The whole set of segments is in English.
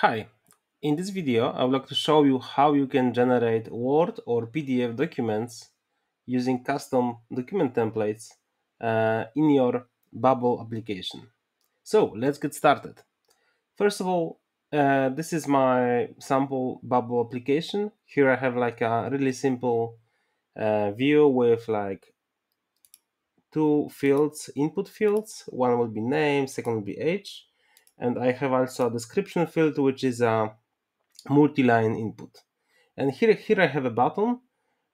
Hi, in this video I would like to show you how you can generate Word or PDF documents using custom document templates uh, in your Bubble application. So let's get started. First of all, uh, this is my sample Bubble application. Here I have like a really simple uh, view with like two fields, input fields. One will be name, second will be age. And I have also a description field, which is a multi-line input. And here, here I have a button.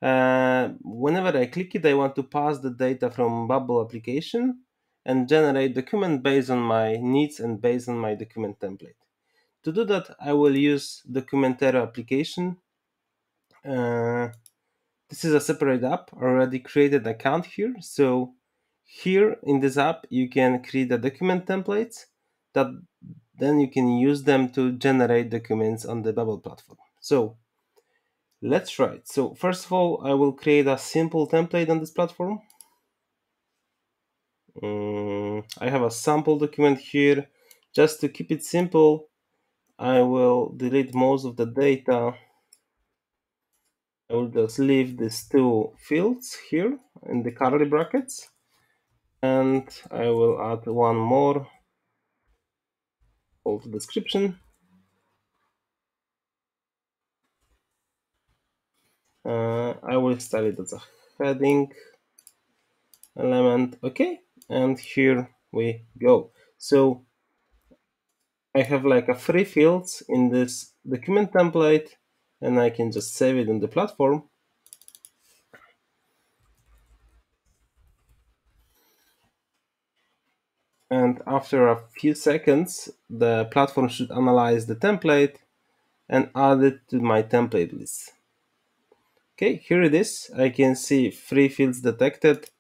Uh, whenever I click it, I want to pass the data from Bubble application and generate document based on my needs and based on my document template. To do that, I will use Documentero application. Uh, this is a separate app. Already created account here. So here in this app, you can create a document templates that then you can use them to generate documents on the Bubble platform. So let's try it. So first of all, I will create a simple template on this platform. Um, I have a sample document here. Just to keep it simple, I will delete most of the data. I will just leave these two fields here in the curly brackets. And I will add one more of description. Uh, I will style it as a heading element. Okay, and here we go. So I have like a free fields in this document template and I can just save it on the platform. And after a few seconds, the platform should analyze the template and add it to my template list. Okay, here it is. I can see three fields detected.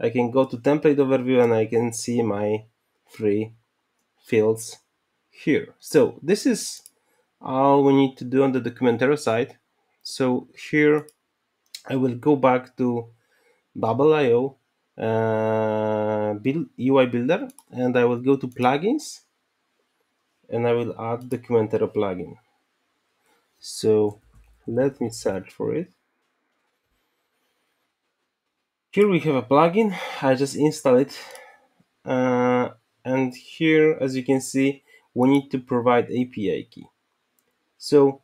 I can go to template overview and I can see my three fields here. So this is all we need to do on the Documentero side. So here I will go back to Bubble.io uh, build UI builder and I will go to plugins and I will add Documentero plugin. So let me search for it. Here we have a plugin. I just install it. Uh, and here, as you can see, we need to provide API key. So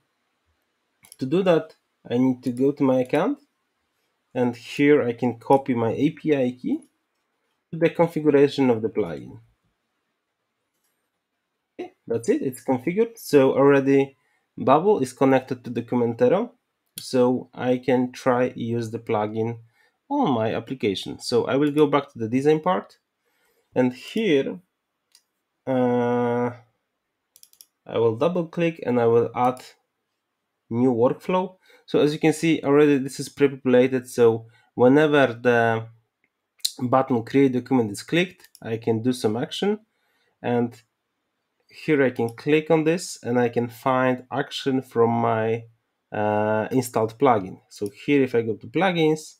to do that, I need to go to my account and here I can copy my API key to the configuration of the plugin. Okay, that's it, it's configured. So already Bubble is connected to the Documentero, so I can try use the plugin on my application. So I will go back to the design part and here uh, I will double click and I will add new workflow. So as you can see already this is pre-populated. So whenever the button create document is clicked, I can do some action and here I can click on this and I can find action from my uh, installed plugin. So here if I go to plugins,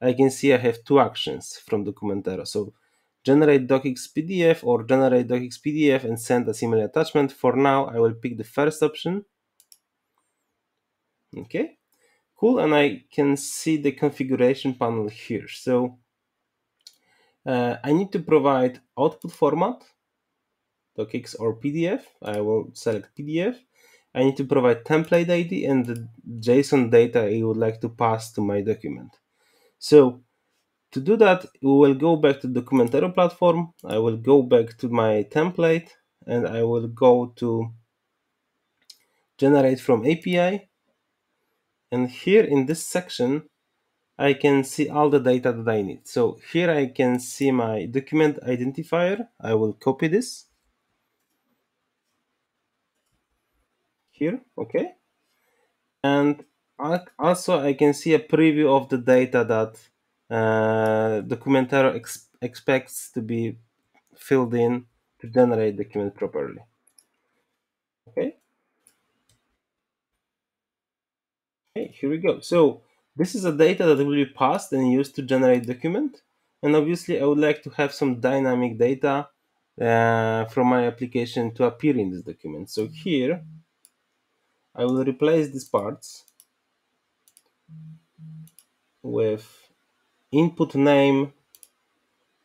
I can see I have two actions from Documentero. So generate docx PDF or generate docx PDF and send a similar attachment. For now, I will pick the first option. Okay, cool. And I can see the configuration panel here. So uh, I need to provide output format, docx or PDF. I will select PDF. I need to provide template ID and the JSON data I would like to pass to my document. So to do that, we will go back to Documentero platform. I will go back to my template and I will go to generate from API. And here in this section, I can see all the data that I need. So here I can see my document identifier. I will copy this. Here, okay. And also I can see a preview of the data that uh, ex expects to be filled in to generate document properly. Okay. Okay, here we go. So this is a data that will be passed and used to generate document. And obviously I would like to have some dynamic data uh, from my application to appear in this document. So here I will replace these parts with input name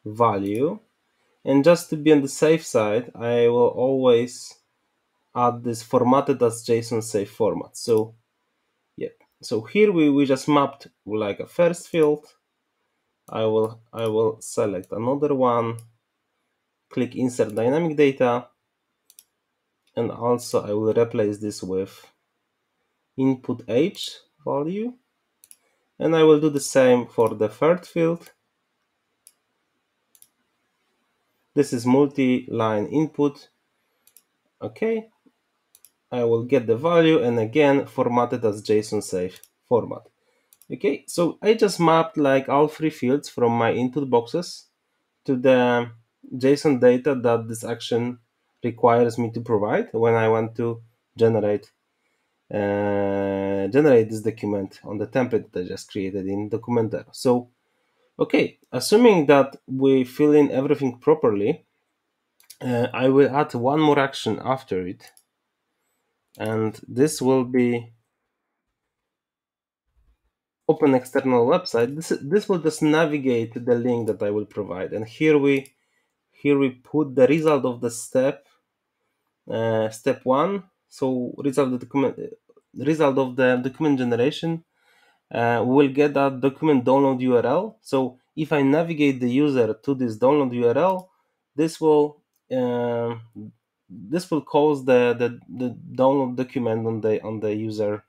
value and just to be on the safe side I will always add this formatted as JSON safe format so so here we, we just mapped like a first field. I will I will select another one. Click insert dynamic data. And also I will replace this with input age value. And I will do the same for the third field. This is multi-line input. Okay I will get the value and again format it as JSON safe format okay so I just mapped like all three fields from my input boxes to the JSON data that this action requires me to provide when I want to generate uh, generate this document on the template that I just created in Documentero. So, okay, assuming that we fill in everything properly, uh, I will add one more action after it. And this will be open external website. This, this will just navigate the link that I will provide. And here we here we put the result of the step uh, step one so result of the document result of the document generation uh, will get that document download url so if i navigate the user to this download url this will uh, this will cause the, the the download document on the on the user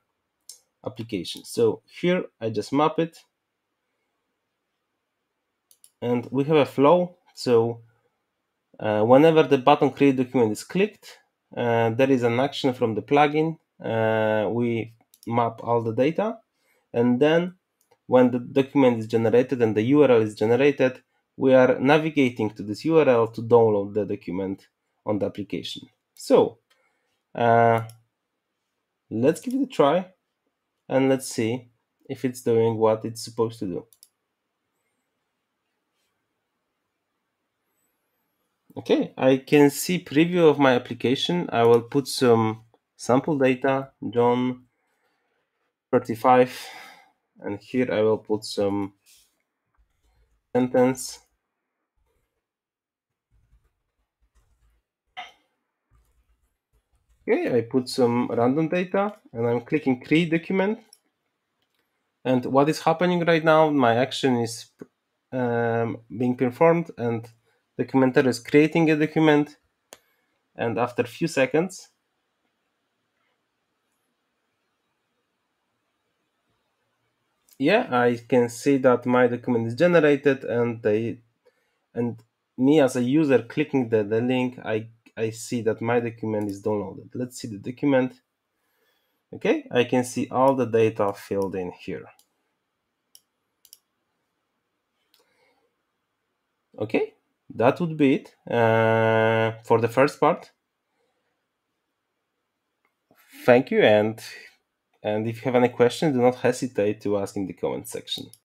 application. So here i just map it. And we have a flow. So uh, whenever the button create document is clicked, uh, there is an action from the plugin. Uh, we map all the data, and then when the document is generated and the URL is generated, we are navigating to this URL to download the document on the application. So uh, let's give it a try and let's see if it's doing what it's supposed to do. Okay, I can see preview of my application. I will put some sample data, John 35, and here I will put some sentence. Okay, I put some random data and I'm clicking create document. And what is happening right now, my action is um, being performed and Documentero is creating a document and after a few seconds yeah I can see that my document is generated and they and me as a user clicking the, the link I I see that my document is downloaded let's see the document okay I can see all the data filled in here okay that would be it uh, for the first part. Thank you, and and if you have any questions, do not hesitate to ask in the comment section.